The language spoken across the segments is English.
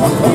Cuida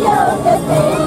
yo te